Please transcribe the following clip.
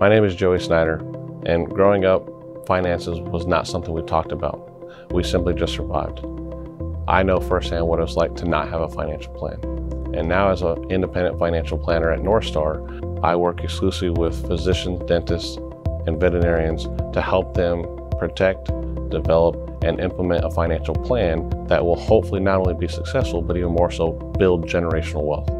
My name is Joey Snyder, and growing up, finances was not something we talked about. We simply just survived. I know firsthand what it's like to not have a financial plan. And now, as an independent financial planner at Northstar, I work exclusively with physicians, dentists, and veterinarians to help them protect, develop, and implement a financial plan that will hopefully not only be successful, but even more so build generational wealth.